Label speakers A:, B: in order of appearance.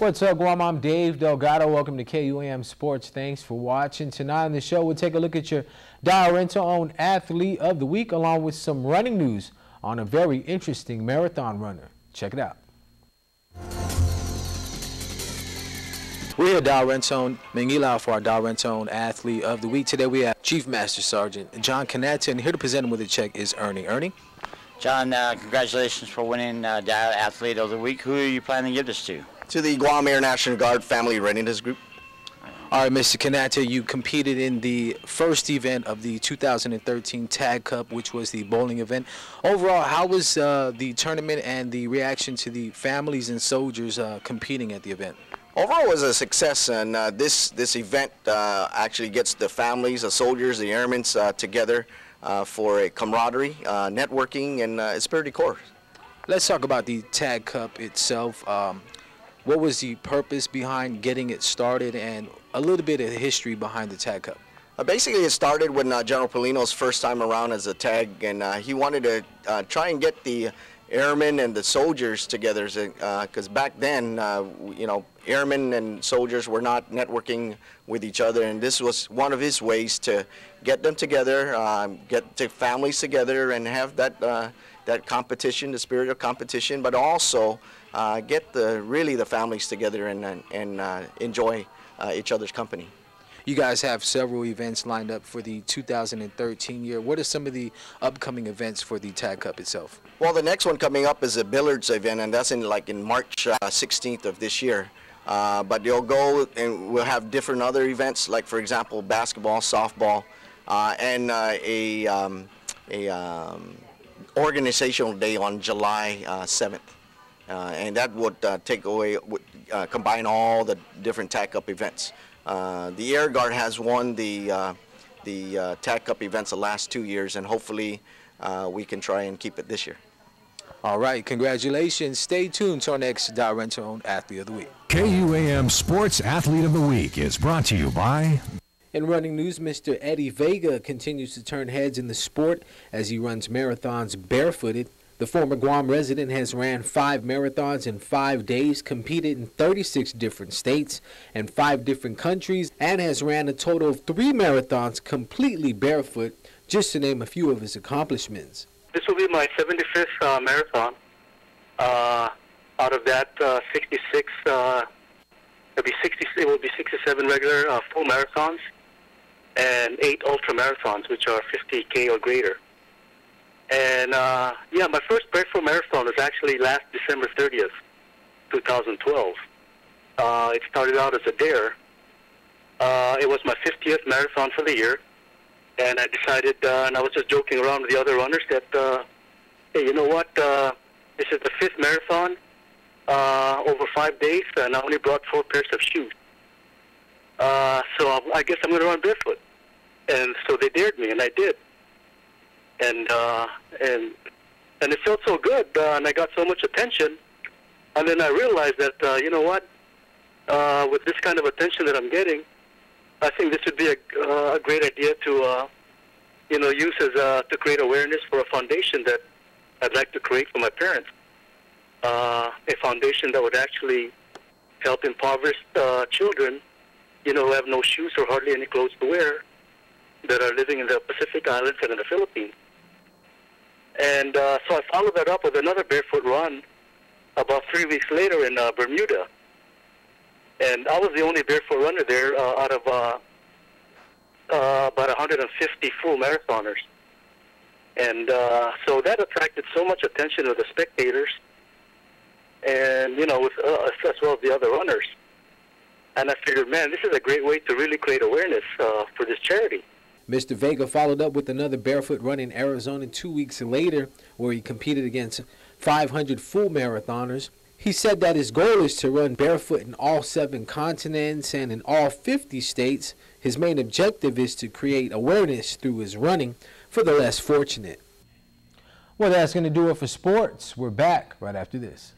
A: What's up, Guam? I'm Dave Delgado. Welcome to KUAM Sports. Thanks for watching. Tonight on the show, we'll take a look at your Dow Rental-owned Athlete of the Week, along with some running news on a very interesting marathon runner. Check it out. We're here at Dow Rentone, Mingila for our Dow Rentone Athlete of the Week. Today we have Chief Master Sergeant John Kanata, and here to present him with a check is Ernie. Ernie?
B: John, uh, congratulations for winning uh, Dow Athlete of the Week. Who are you planning to give this to?
C: To the Guam Air National Guard Family Readiness Group.
A: All right, Mr. Kanata, you competed in the first event of the 2013 Tag Cup, which was the bowling event. Overall, how was uh, the tournament and the reaction to the families and soldiers uh, competing at the event?
C: Overall, it was a success, and uh, this this event uh, actually gets the families, the soldiers, the airmen uh, together uh, for a camaraderie, networking, and it's pretty core.
A: Let's talk about the Tag Cup itself. Um, what was the purpose behind getting it started, and a little bit of history behind the Tag Cup?
C: Uh, basically, it started when uh, General Paulino's first time around as a tag, and uh, he wanted to try and get the airmen and the soldiers together because uh, back then, uh, you know, airmen and soldiers were not networking with each other, and this was one of his ways to get them together, um, get the families together, and have that uh, that competition, the spirit of competition, but also uh, get the really the families together and and, and uh, enjoy uh, each other's company.
A: You guys have several events lined up for the 2013 year. What are some of the upcoming events for the Tag Cup itself?
C: Well, the next one coming up is a billiards event, and that's in like in March uh, 16th of this year. Uh, but they'll go and we'll have different other events, like for example, basketball, softball, uh, and uh, a um, a um, organizational day on July 7th. Uh, uh, and that would take away, would combine all the different Tag Cup events. Uh, the Air Guard has won the uh, the uh, Tag Cup events the last two years, and hopefully uh, we can try and keep it this year.
A: All right, congratulations. Stay tuned to our next Dow Rental Athlete of the Week.
D: KUAM Sports Athlete of the Week is brought to you by.
A: In running news, Mr. Eddie Vega continues to turn heads in the sport as he runs marathons barefooted the former Guam resident has ran five marathons in five days, competed in 36 different states and five different countries, and has ran a total of three marathons completely barefoot, just to name a few of his accomplishments.
E: This will be my 75th uh, marathon. Uh, out of that, uh, 66, uh, it'll be 60, it will be 67 regular uh, full marathons and eight ultra marathons, which are 50k or greater. And uh, yeah, my first barefoot marathon was actually last December 30th, 2012. Uh, it started out as a dare. Uh, it was my 50th marathon for the year, and I decided, uh, and I was just joking around with the other runners that, uh, hey, you know what? Uh, this is the fifth marathon uh, over five days, and I only brought four pairs of shoes. Uh, so I guess I'm going to run barefoot. And so they dared me, and I did and uh, and and it felt so good, uh, and I got so much attention, and then I realized that uh, you know what, uh, with this kind of attention that I'm getting, I think this would be a, uh, a great idea to uh, you know use as uh, to create awareness for a foundation that I'd like to create for my parents, uh, a foundation that would actually help impoverished uh, children, you know, who have no shoes or hardly any clothes to wear, that are living in the Pacific Islands and in the Philippines. And uh, so I followed that up with another barefoot run about three weeks later in uh, Bermuda. And I was the only barefoot runner there uh, out of uh, uh, about 150 full marathoners. And uh, so that attracted so much attention of the spectators and, you know, with, uh, as well as the other runners. And I figured, man, this is a great way to really create awareness uh, for this charity.
A: Mr. Vega followed up with another barefoot run in Arizona two weeks later, where he competed against 500 full marathoners. He said that his goal is to run barefoot in all seven continents and in all 50 states. His main objective is to create awareness through his running for the less fortunate. Well, that's going to do it for sports. We're back right after this.